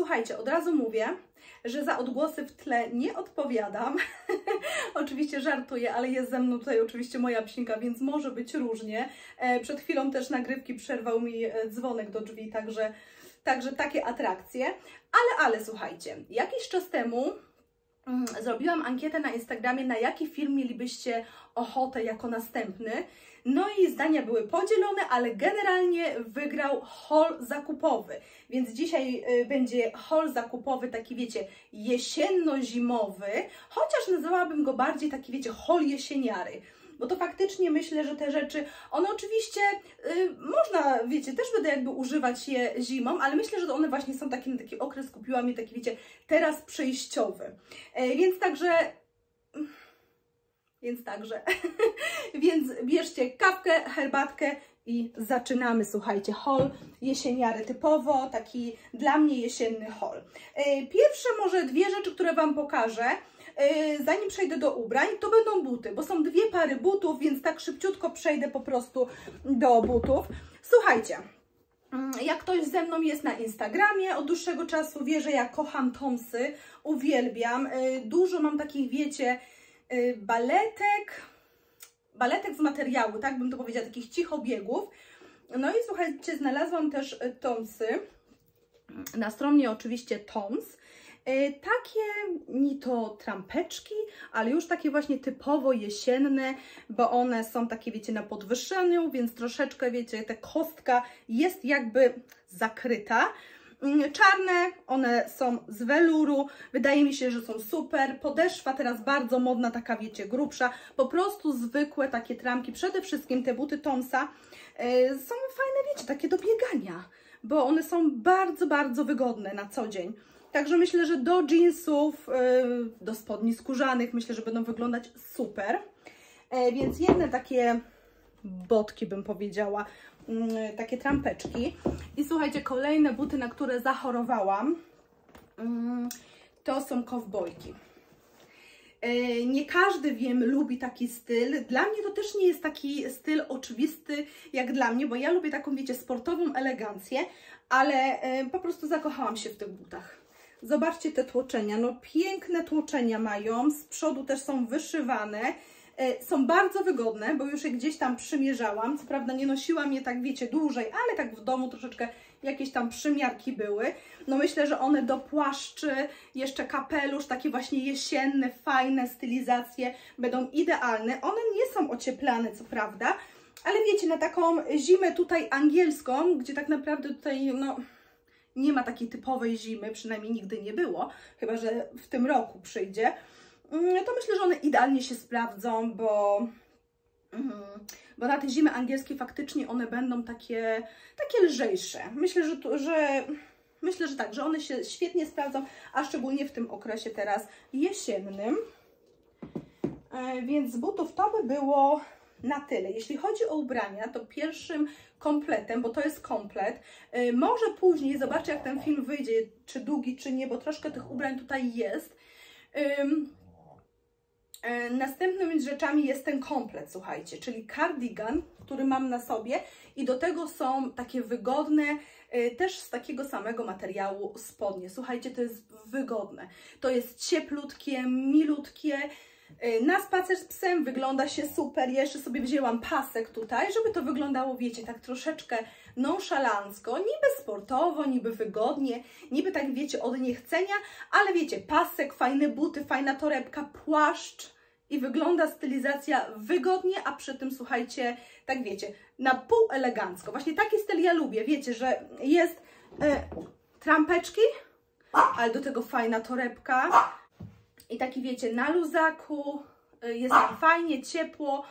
Słuchajcie, od razu mówię, że za odgłosy w tle nie odpowiadam. oczywiście żartuję, ale jest ze mną tutaj oczywiście moja psinka, więc może być różnie. E, przed chwilą też nagrywki przerwał mi e, dzwonek do drzwi, także, także takie atrakcje. Ale, ale słuchajcie, jakiś czas temu zrobiłam ankietę na Instagramie, na jaki film mielibyście ochotę jako następny. No i zdania były podzielone, ale generalnie wygrał haul zakupowy. Więc dzisiaj y, będzie haul zakupowy, taki wiecie, jesienno-zimowy, chociaż nazwałabym go bardziej taki wiecie, haul jesieniary bo to faktycznie myślę, że te rzeczy, one oczywiście y, można, wiecie, też będę jakby używać je zimą, ale myślę, że one właśnie są taki, na taki okres kupiłam je taki, wiecie, teraz przejściowy. E, więc także więc także. Więc bierzcie kawkę, herbatkę i zaczynamy, słuchajcie, hol jesieniary typowo, taki dla mnie jesienny hol. E, pierwsze może dwie rzeczy, które Wam pokażę, zanim przejdę do ubrań, to będą buty, bo są dwie pary butów, więc tak szybciutko przejdę po prostu do butów. Słuchajcie, mm, jak ktoś ze mną jest na Instagramie od dłuższego czasu, wie, że ja kocham Tomsy, uwielbiam. E, dużo mam takich, wiecie, Y, baletek, baletek z materiału, tak bym to powiedziała, takich cichobiegów. No i słuchajcie, znalazłam też Tomsy, na stronie oczywiście Toms, takie ni to trampeczki, ale już takie właśnie typowo jesienne, bo one są takie, wiecie, na podwyższeniu, więc troszeczkę, wiecie, ta kostka jest jakby zakryta. Mm, czarne, one są z weluru, wydaje mi się, że są super. Podeszwa teraz bardzo modna, taka wiecie, grubsza. Po prostu zwykłe takie tramki, przede wszystkim te buty Tomsa yy, są fajne, wiecie, takie do biegania, bo one są bardzo, bardzo wygodne na co dzień. Także myślę, że do jeansów, yy, do spodni skórzanych, myślę, że będą wyglądać super. Yy, więc jedne takie botki bym powiedziała, Mm, takie trampeczki. I słuchajcie, kolejne buty, na które zachorowałam, mm, to są kowbojki. E, nie każdy, wiem, lubi taki styl. Dla mnie to też nie jest taki styl oczywisty jak dla mnie, bo ja lubię taką, wiecie, sportową elegancję, ale e, po prostu zakochałam się w tych butach. Zobaczcie te tłoczenia, no piękne tłoczenia mają, z przodu też są wyszywane, E, są bardzo wygodne, bo już je gdzieś tam przymierzałam. Co prawda nie nosiłam je tak, wiecie, dłużej, ale tak w domu troszeczkę jakieś tam przymiarki były. No myślę, że one do płaszczy, jeszcze kapelusz, takie właśnie jesienne, fajne stylizacje będą idealne. One nie są ocieplane, co prawda, ale wiecie, na taką zimę tutaj angielską, gdzie tak naprawdę tutaj, no nie ma takiej typowej zimy, przynajmniej nigdy nie było, chyba że w tym roku przyjdzie. Mm, to myślę, że one idealnie się sprawdzą, bo, mm, bo na te zimy angielskie faktycznie one będą takie, takie lżejsze. Myślę, że, że myślę, że tak, że one się świetnie sprawdzą, a szczególnie w tym okresie teraz jesiennym. E, więc z butów to by było na tyle. Jeśli chodzi o ubrania, to pierwszym kompletem, bo to jest komplet, e, może później zobaczę jak ten film wyjdzie, czy długi, czy nie, bo troszkę tych ubrań tutaj jest. E, następnymi rzeczami jest ten komplet, słuchajcie, czyli cardigan, który mam na sobie i do tego są takie wygodne, e, też z takiego samego materiału spodnie. Słuchajcie, to jest wygodne. To jest cieplutkie, milutkie. E, na spacer z psem wygląda się super. Jeszcze sobie wzięłam pasek tutaj, żeby to wyglądało, wiecie, tak troszeczkę nonszalancko, niby sportowo, niby wygodnie, niby tak wiecie, od niechcenia, ale wiecie, pasek, fajne buty, fajna torebka, płaszcz i wygląda stylizacja wygodnie, a przy tym słuchajcie, tak wiecie, na pół elegancko. Właśnie taki styl ja lubię, wiecie, że jest e, trampeczki, ale do tego fajna torebka i taki wiecie, na luzaku, e, jest fajnie, ciepło,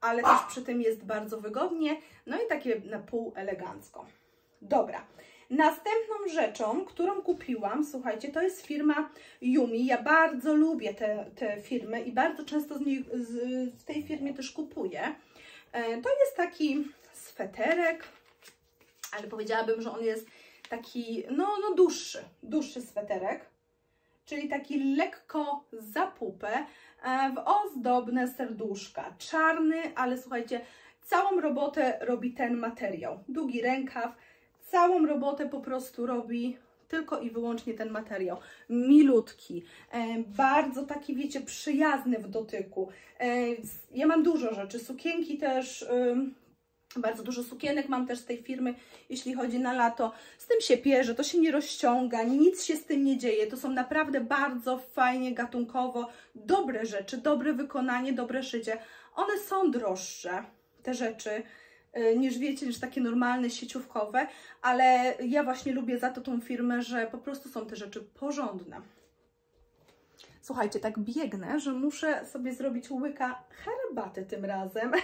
ale też przy tym jest bardzo wygodnie, no i takie na pół elegancko. Dobra. Następną rzeczą, którą kupiłam, słuchajcie, to jest firma Yumi. Ja bardzo lubię te, te firmy i bardzo często z niej, z, w tej firmie też kupuję. E, to jest taki sweterek, ale powiedziałabym, że on jest taki, no, no dłuższy, dłuższy sweterek, czyli taki lekko zapupę e, w ozdobne serduszka. Czarny, ale słuchajcie, całą robotę robi ten materiał. Długi rękaw, całą robotę po prostu robi tylko i wyłącznie ten materiał. Milutki, e, bardzo taki, wiecie, przyjazny w dotyku. E, ja mam dużo rzeczy, sukienki też, bardzo dużo sukienek mam też z tej firmy, jeśli chodzi na lato. Z tym się pierze, to się nie rozciąga, nic się z tym nie dzieje. To są naprawdę bardzo fajnie, gatunkowo, dobre rzeczy, dobre wykonanie, dobre szycie. One są droższe, te rzeczy, y, niż wiecie, niż takie normalne, sieciówkowe, ale ja właśnie lubię za to tą firmę, że po prostu są te rzeczy porządne. Słuchajcie, tak biegnę, że muszę sobie zrobić łyka herbaty tym razem.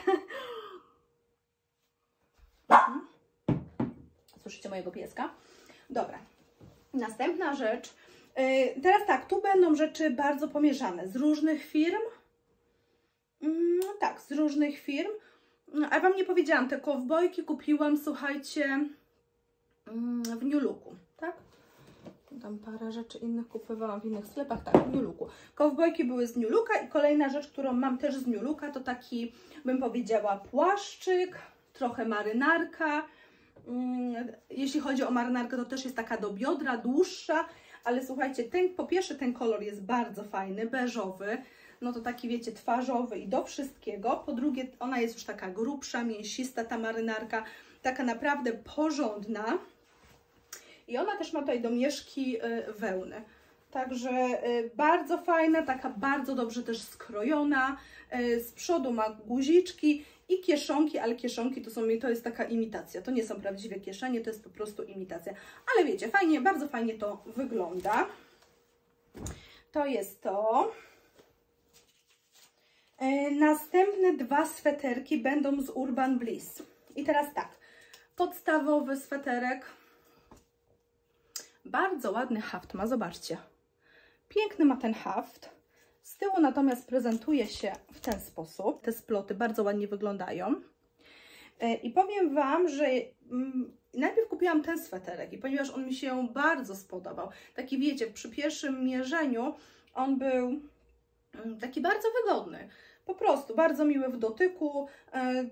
Mhm. Słyszycie mojego pieska? Dobra. Następna rzecz. Yy, teraz tak, tu będą rzeczy bardzo pomieszane z różnych firm. Yy, tak, z różnych firm. A Wam nie powiedziałam, te kowbojki kupiłam, słuchajcie, yy, w New Looku, tak? Tam parę rzeczy innych kupowałam w innych sklepach, tak, w New Looku. Kowbojki były z New Looka i kolejna rzecz, którą mam też z New Looka, to taki, bym powiedziała, płaszczyk, trochę marynarka. Mm, jeśli chodzi o marynarkę, to też jest taka do biodra, dłuższa, ale słuchajcie, ten, po pierwsze ten kolor jest bardzo fajny, beżowy, no to taki wiecie, twarzowy i do wszystkiego. Po drugie, ona jest już taka grubsza, mięsista ta marynarka, taka naprawdę porządna. I ona też ma tutaj domieszki y, wełny. Także y, bardzo fajna, taka bardzo dobrze też skrojona. Y, z przodu ma guziczki i kieszonki, ale kieszonki to są, to jest taka imitacja. To nie są prawdziwe kieszenie, to jest po prostu imitacja. Ale wiecie, fajnie, bardzo fajnie to wygląda. To jest to. E, następne dwa sweterki będą z Urban Bliss. I teraz tak, podstawowy sweterek. Bardzo ładny haft ma, zobaczcie. Piękny ma ten haft. Z tyłu natomiast prezentuje się w ten sposób. Te sploty bardzo ładnie wyglądają. E, I powiem Wam, że mm, najpierw kupiłam ten sweterek i ponieważ on mi się bardzo spodobał, taki wiecie, przy pierwszym mierzeniu on był mm, taki bardzo wygodny. Po prostu bardzo miły w dotyku, e,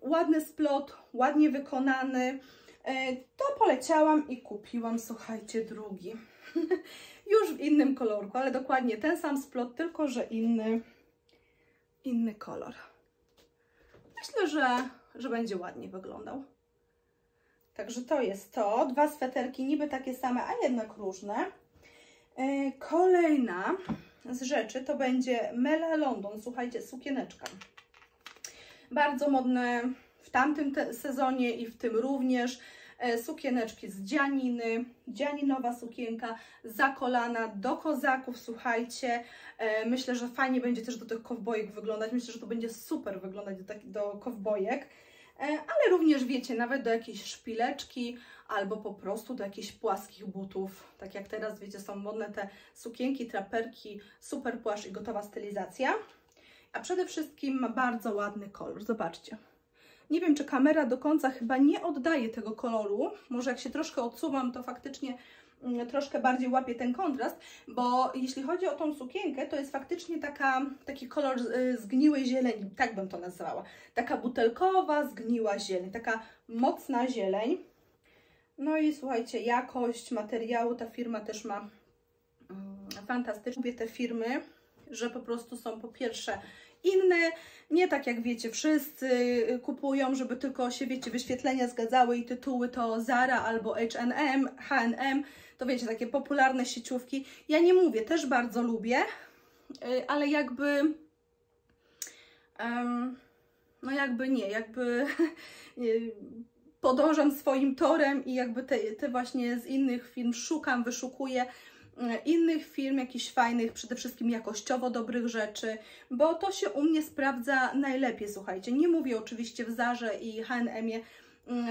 ładny splot, ładnie wykonany. E, to poleciałam i kupiłam, słuchajcie, drugi. już w innym kolorku, ale dokładnie ten sam splot, tylko że inny, inny kolor. Myślę, że, że będzie ładnie wyglądał. Także to jest to. Dwa sweterki niby takie same, a jednak różne. E, kolejna z rzeczy to będzie Mela London. Słuchajcie, sukieneczka. Bardzo modne w tamtym sezonie i w tym również. E, sukieneczki z dzianiny, dzianinowa sukienka za kolana do kozaków, słuchajcie, e, myślę, że fajnie będzie też do tych kowbojek wyglądać, myślę, że to będzie super wyglądać do, do kowbojek, e, ale również wiecie, nawet do jakiejś szpileczki albo po prostu do jakichś płaskich butów, tak jak teraz wiecie, są modne te sukienki, traperki, super płaszcz i gotowa stylizacja, a przede wszystkim ma bardzo ładny kolor, zobaczcie. Nie wiem, czy kamera do końca chyba nie oddaje tego koloru. Może jak się troszkę odsuwam, to faktycznie mm, troszkę bardziej łapię ten kontrast, bo jeśli chodzi o tą sukienkę, to jest faktycznie taka, taki kolor y, zgniłej zieleni, tak bym to nazwała. Taka butelkowa, zgniła zieleń, taka mocna zieleń. No i słuchajcie, jakość materiału, ta firma też ma mm, fantastyczną. Lubię te firmy, że po prostu są po pierwsze inne, nie tak jak wiecie, wszyscy kupują, żeby tylko się, wiecie, wyświetlenia zgadzały i tytuły to Zara albo H&M, H&M, to wiecie, takie popularne sieciówki. Ja nie mówię, też bardzo lubię, y, ale jakby, um, no jakby nie, jakby podążam swoim torem i jakby te, te właśnie z innych film szukam, wyszukuję, innych firm, jakichś fajnych, przede wszystkim jakościowo dobrych rzeczy, bo to się u mnie sprawdza najlepiej, słuchajcie. Nie mówię oczywiście w Zarze i H&M-ie,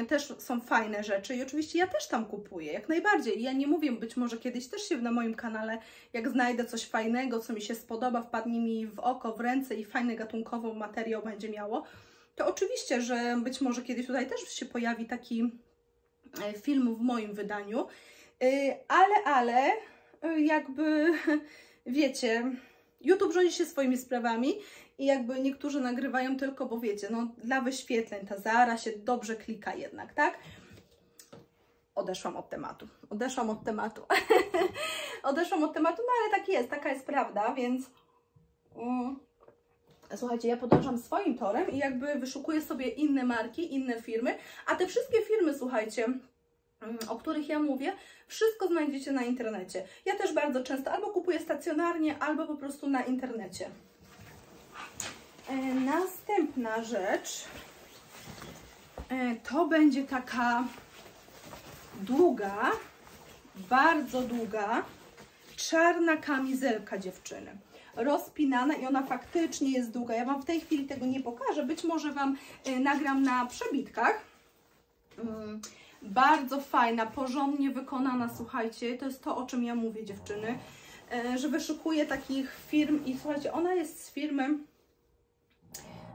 też są fajne rzeczy i oczywiście ja też tam kupuję, jak najbardziej. Ja nie mówię, być może kiedyś też się na moim kanale, jak znajdę coś fajnego, co mi się spodoba, wpadnie mi w oko, w ręce i fajny gatunkowo materiał będzie miało, to oczywiście, że być może kiedyś tutaj też się pojawi taki e, film w moim wydaniu, y, ale, ale jakby, wiecie, YouTube rządzi się swoimi sprawami i jakby niektórzy nagrywają tylko, bo wiecie, no dla wyświetleń ta Zara się dobrze klika jednak, tak? odeszłam od tematu. Odeszłam od tematu. odeszłam od tematu, no ale tak jest, taka jest prawda, więc mm, słuchajcie, ja podążam swoim torem i jakby wyszukuję sobie inne marki, inne firmy, a te wszystkie firmy, słuchajcie, o których ja mówię, wszystko znajdziecie na internecie. Ja też bardzo często albo kupuję stacjonarnie, albo po prostu na internecie. E, następna rzecz e, to będzie taka długa, bardzo długa, czarna kamizelka dziewczyny. Rozpinana i ona faktycznie jest długa. Ja Wam w tej chwili tego nie pokażę, być może Wam e, nagram na przebitkach. Bardzo fajna, porządnie wykonana, słuchajcie, to jest to, o czym ja mówię dziewczyny, e, że wyszukuję takich firm i słuchajcie, ona jest z firmy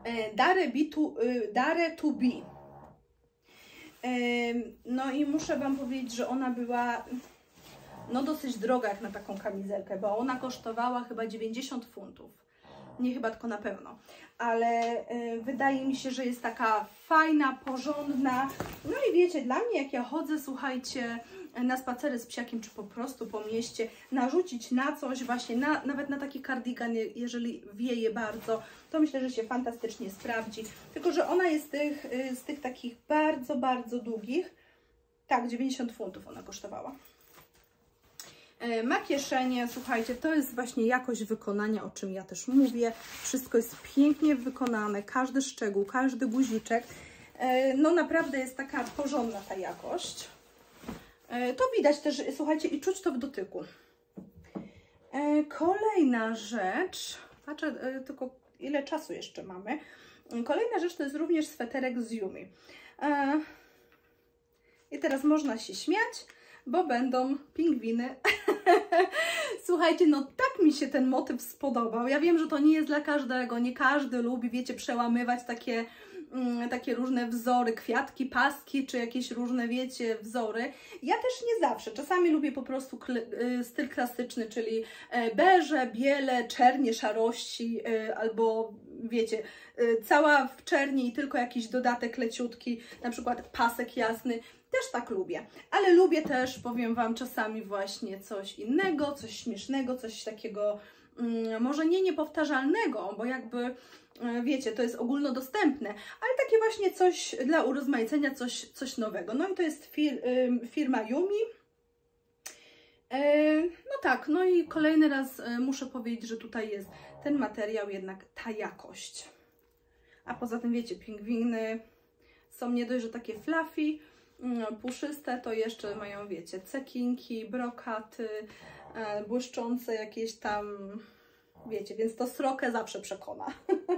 e, Dare, B to, Dare to Be. No i muszę Wam powiedzieć, że ona była no dosyć droga jak na taką kamizelkę, bo ona kosztowała chyba 90 funtów. Nie chyba, tylko na pewno. Ale y, wydaje mi się, że jest taka fajna, porządna. No i wiecie, dla mnie jak ja chodzę, słuchajcie, na spacery z psiakiem, czy po prostu po mieście, narzucić na coś, właśnie na, nawet na taki kardigan, jeżeli wieje bardzo, to myślę, że się fantastycznie sprawdzi. Tylko, że ona jest tych, y, z tych takich bardzo, bardzo długich. Tak, 90 funtów ona kosztowała. E, ma kieszenie, słuchajcie, to jest właśnie jakość wykonania, o czym ja też mówię. Wszystko jest pięknie wykonane, każdy szczegół, każdy guziczek. E, no naprawdę jest taka porządna ta jakość. E, to widać też, słuchajcie, i czuć to w dotyku. Kolejna rzecz, patrzę tylko ile czasu jeszcze mamy. Kolejna rzecz to jest również sweterek z Yumi. I teraz można się śmiać, bo będą pingwiny. Słuchajcie, no tak mi się ten motyw spodobał. Ja wiem, że to nie jest dla każdego, nie każdy lubi, wiecie, przełamywać takie mm, takie różne wzory, kwiatki, paski, czy jakieś różne, wiecie, wzory. Ja też nie zawsze. Czasami lubię po prostu y, styl klasyczny, czyli e, beże, biele, czernie, szarości, y, albo wiecie, y, cała w czerni i tylko jakiś dodatek leciutki, na przykład pasek jasny. Też tak lubię, ale lubię też, powiem Wam, czasami właśnie coś innego, coś śmiesznego, coś takiego mm, może nie niepowtarzalnego, bo jakby e, wiecie, to jest ogólnodostępne, ale takie właśnie coś dla urozmaicenia, coś, coś nowego. No i to jest fir firma Yumi. E, no tak, no i kolejny raz e, muszę powiedzieć, że tutaj jest ten materiał, jednak ta jakość. A poza tym wiecie, pingwiny są nie dość, że takie fluffy, puszyste to jeszcze mają, wiecie, cekinki, brokaty, e, błyszczące jakieś tam, wiecie, więc to srokę zawsze przekona.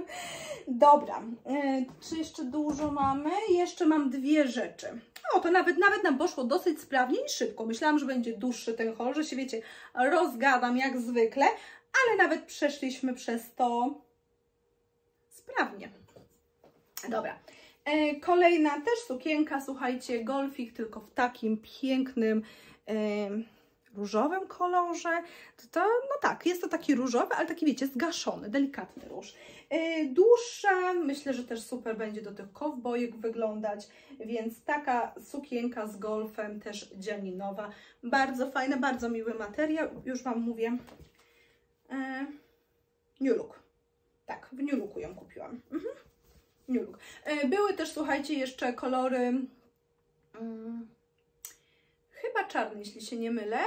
Dobra, e, czy jeszcze dużo mamy? Jeszcze mam dwie rzeczy. O, to nawet, nawet nam poszło dosyć sprawnie i szybko. Myślałam, że będzie dłuższy ten hol, że się, wiecie, rozgadam jak zwykle, ale nawet przeszliśmy przez to sprawnie. Dobra, kolejna też sukienka, słuchajcie, golfik, tylko w takim pięknym e, różowym kolorze. To, to, no tak, jest to taki różowy, ale taki wiecie, zgaszony, delikatny róż. E, dłuższa, myślę, że też super będzie do tych kowbojek wyglądać, więc taka sukienka z golfem, też dzianinowa. Bardzo fajna, bardzo miły materiał, już Wam mówię. E, New Look. Tak, w New Looku ją kupiłam. Mhm. E, były też, słuchajcie, jeszcze kolory hmm, chyba czarny, jeśli się nie mylę.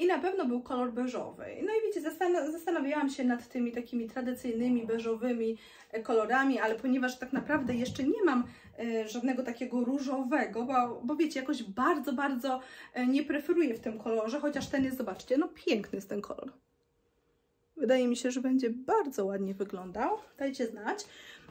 I na pewno był kolor beżowy. No i wiecie, zastanawiałam się nad tymi takimi tradycyjnymi, beżowymi e, kolorami, ale ponieważ tak naprawdę jeszcze nie mam e, żadnego takiego różowego, bo, bo wiecie, jakoś bardzo, bardzo nie preferuję w tym kolorze, chociaż ten jest, zobaczcie, no piękny jest ten kolor. Wydaje mi się, że będzie bardzo ładnie wyglądał. Dajcie znać.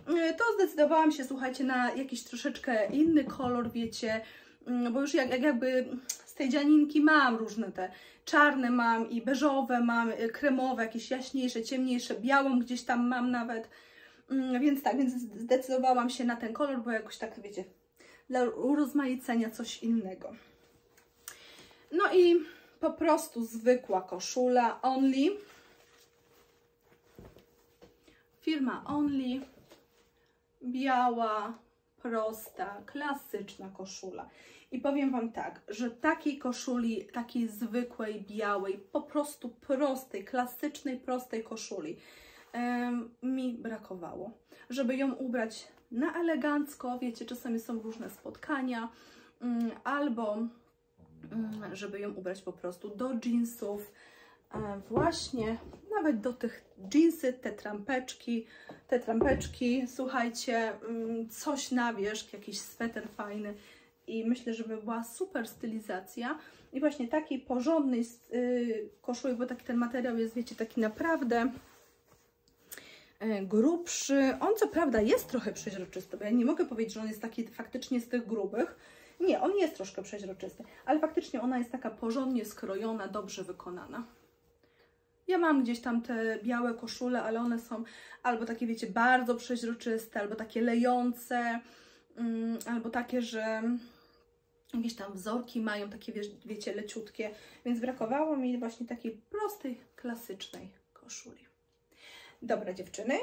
E, to zdecydowałam się, słuchajcie, na jakiś troszeczkę inny kolor, wiecie, mm, bo już jak, jak jakby z tej dzianinki mam różne te czarne mam i beżowe mam, e, kremowe, jakieś jaśniejsze, ciemniejsze, białą gdzieś tam mam nawet, mm, więc tak, więc zdecydowałam się na ten kolor, bo jakoś tak, wiecie, dla urozmaicenia coś innego. No i po prostu zwykła koszula Only. Firma Only biała, prosta, klasyczna koszula. I powiem Wam tak, że takiej koszuli, takiej zwykłej, białej, po prostu prostej, klasycznej, prostej koszuli mi brakowało. Żeby ją ubrać na elegancko, wiecie, czasami są różne spotkania, mm, albo mm, żeby ją ubrać po prostu do jeansów, właśnie nawet do tych jeansy, te trampeczki, te trampeczki, słuchajcie, mm, coś na wierzch, jakiś sweter fajny i myślę, że by była super stylizacja i właśnie takiej porządnej yy, koszuli, bo taki ten materiał jest, wiecie, taki naprawdę yy, grubszy. On co prawda jest trochę przeźroczysty, bo ja nie mogę powiedzieć, że on jest taki faktycznie z tych grubych. Nie, on jest troszkę przeźroczysty, ale faktycznie ona jest taka porządnie skrojona, dobrze wykonana. Ja mam gdzieś tam te białe koszule, ale one są albo takie, wiecie, bardzo przeźroczyste, albo takie lejące, mm, albo takie, że jakieś tam wzorki mają, takie, wie, wiecie, leciutkie, więc brakowało mi właśnie takiej prostej, klasycznej koszuli. Dobra, dziewczyny.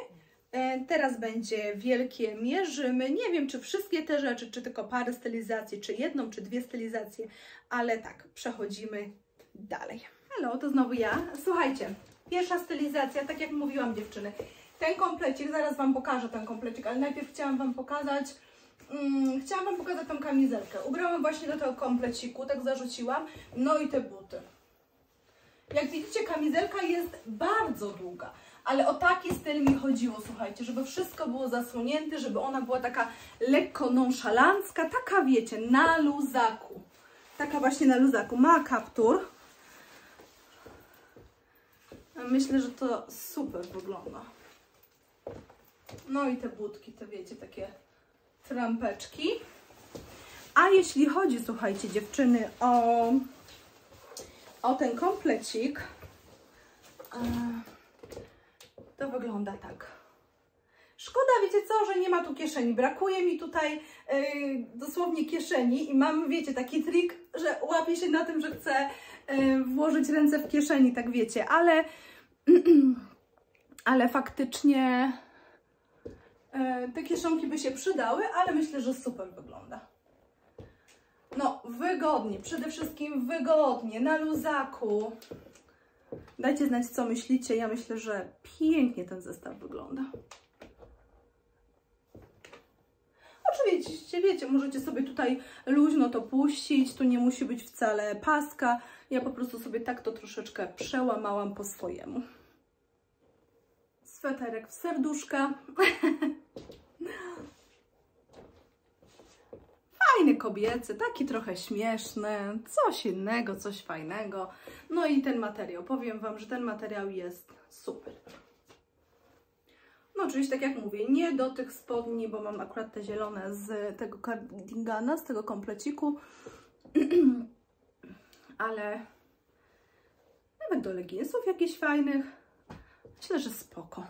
E, Teraz będzie wielkie mierzymy. Nie wiem, czy wszystkie te rzeczy, czy tylko parę stylizacji, czy jedną, czy dwie stylizacje, ale tak, przechodzimy dalej. Halo, to znowu ja. Słuchajcie, pierwsza stylizacja, tak jak mówiłam dziewczyny, ten komplecik, zaraz Wam pokażę ten komplecik, ale najpierw chciałam Wam pokazać, mm, chciałam Wam pokazać tą kamizelkę. Ubrałam właśnie do tego kompleciku, tak zarzuciłam, no i te buty. Jak widzicie, kamizelka jest bardzo długa, ale o taki styl mi chodziło, słuchajcie, żeby wszystko było zasłonięte, żeby ona była taka lekko nonszalancka, taka wiecie, na luzaku. Taka właśnie na luzaku. Ma kaptur, Myślę, że to super wygląda. No i te budki, to wiecie, takie trampeczki. A jeśli chodzi, słuchajcie, dziewczyny, o, o ten komplecik, e, to wygląda tak. Szkoda, wiecie co, że nie ma tu kieszeni. Brakuje mi tutaj yy, dosłownie kieszeni i mam, wiecie, taki trik, że łapię się na tym, że chcę włożyć ręce w kieszeni, tak wiecie, ale, ale faktycznie yy, te kieszonki by się przydały, ale myślę, że super wygląda. No, wygodnie, przede wszystkim wygodnie, na luzaku. Dajcie znać, co myślicie. Ja myślę, że pięknie ten zestaw wygląda. Oczywiście, wiecie, możecie sobie tutaj luźno to puścić, tu nie musi być wcale paska. Ja po prostu sobie tak to troszeczkę przełamałam po swojemu. Sweterek w serduszka. Fajny kobiecy, taki trochę śmieszny, coś innego, coś fajnego. No i ten materiał, powiem Wam, że ten materiał jest super. No oczywiście, tak jak mówię, nie do tych spodni, bo mam akurat te zielone z tego cardigana, z tego kompleciku, ale nawet do leginsów jakichś fajnych. Myślę, że spoko.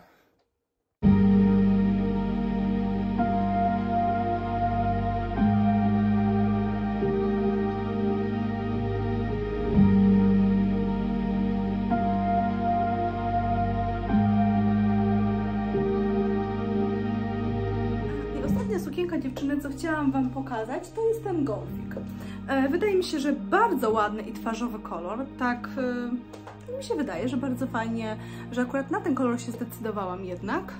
Dziewczyny, co chciałam Wam pokazać, to jest ten golfik. E, Wydaje mi się, że bardzo ładny i twarzowy kolor. Tak e, mi się wydaje, że bardzo fajnie, że akurat na ten kolor się zdecydowałam jednak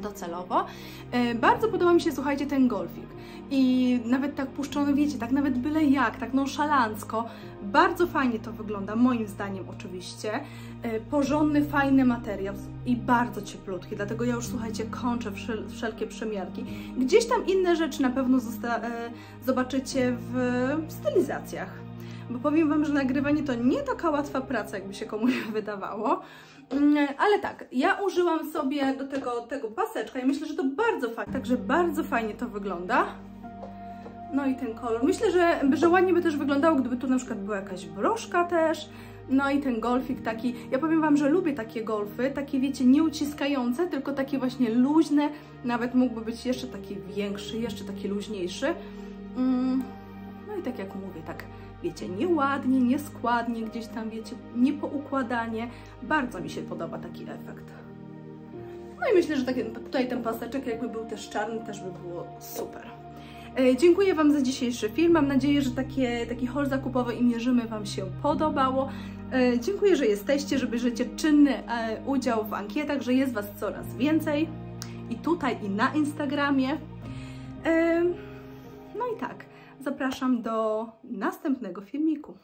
docelowo. E, Bardzo podoba mi się, słuchajcie, ten golfik. I nawet tak puszczony, wiecie, tak nawet byle jak, tak nonszalancko. Bardzo fajnie to wygląda, moim zdaniem oczywiście. E, Porządny, fajny materiał i bardzo cieplutki, dlatego ja już, słuchajcie, kończę wszel wszelkie przemiarki. Gdzieś tam inne rzeczy na pewno e, zobaczycie w stylizacjach. Bo powiem Wam, że nagrywanie to nie taka łatwa praca, jakby się komuś wydawało. Mm, Ale tak, ja użyłam sobie do tego, tego paseczka i myślę, że to bardzo fajnie, także bardzo fajnie to wygląda. No i ten kolor. Myślę, że, że ładnie by też wyglądało, gdyby tu na przykład była jakaś broszka też. No i ten golfik taki, ja powiem Wam, że lubię takie golfy, takie wiecie, nie uciskające, tylko takie właśnie luźne, nawet mógłby być jeszcze taki większy, jeszcze taki luźniejszy. Mm, i tak jak mówię, tak wiecie, nieładnie, nieskładnie, gdzieś tam wiecie, niepoukładanie. Bardzo mi się podoba taki efekt. No i myślę, że taki, tutaj ten paseczek jakby był też czarny, też by było super. E, dziękuję Wam za dzisiejszy film. Mam nadzieję, że takie, taki haul zakupowy i mierzymy Wam się podobało. E, dziękuję, że jesteście, że bierzecie czynny e, udział w ankietach, że jest Was coraz więcej i tutaj, i na Instagramie. No i tak, zapraszam do następnego filmiku.